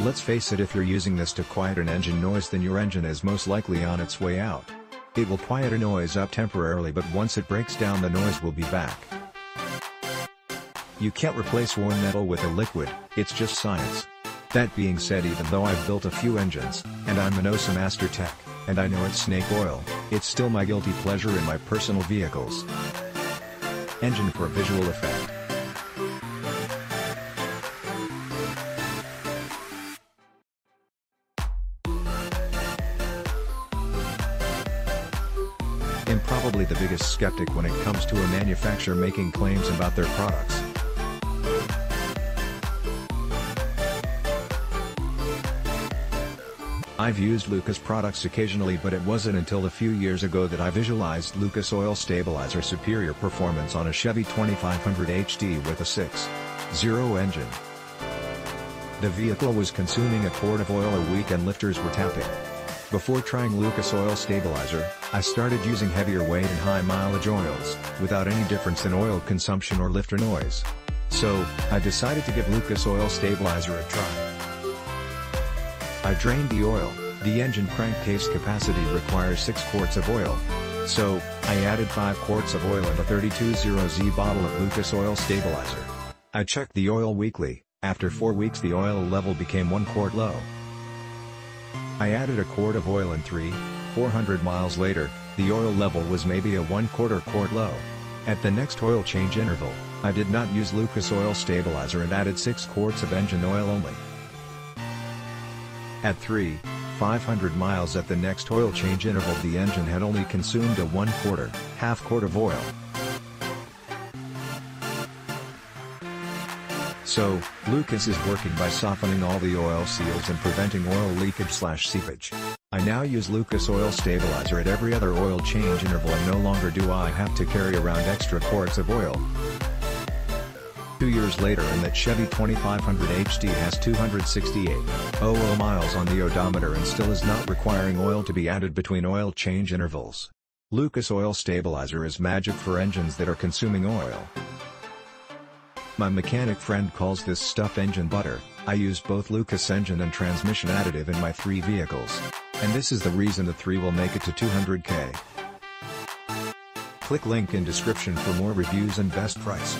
Let's face it if you're using this to quiet an engine noise then your engine is most likely on its way out. It will quiet a noise up temporarily but once it breaks down the noise will be back. You can't replace worn metal with a liquid, it's just science. That being said even though I've built a few engines, and I'm an OSA Master Tech, and I know it's snake oil, it's still my guilty pleasure in my personal vehicles. Engine for visual effect. Am probably the biggest skeptic when it comes to a manufacturer making claims about their products. I've used Lucas products occasionally but it wasn't until a few years ago that I visualized Lucas Oil Stabilizer superior performance on a Chevy 2500 HD with a 6.0 engine. The vehicle was consuming a quart of oil a week and lifters were tapping. Before trying Lucas Oil Stabilizer, I started using heavier weight and high mileage oils, without any difference in oil consumption or lifter noise. So, I decided to give Lucas Oil Stabilizer a try. I drained the oil, the engine crankcase capacity requires 6 quarts of oil. So, I added 5 quarts of oil and a 320Z bottle of Lucas Oil Stabilizer. I checked the oil weekly, after 4 weeks the oil level became 1 quart low. I added a quart of oil and 3, 400 miles later, the oil level was maybe a 1 quarter quart low. At the next oil change interval, I did not use Lucas Oil Stabilizer and added 6 quarts of engine oil only. At 3, 500 miles at the next oil change interval the engine had only consumed a 1 quarter, half quart of oil. So, Lucas is working by softening all the oil seals and preventing oil leakage slash seepage. I now use Lucas Oil Stabilizer at every other oil change interval and no longer do I have to carry around extra quarts of oil. Two years later and that Chevy 2500 HD has 268 OO miles on the odometer and still is not requiring oil to be added between oil change intervals. Lucas Oil Stabilizer is magic for engines that are consuming oil. My mechanic friend calls this stuff engine butter, I use both Lucas engine and transmission additive in my three vehicles. And this is the reason the 3 will make it to 200k. Click link in description for more reviews and best price.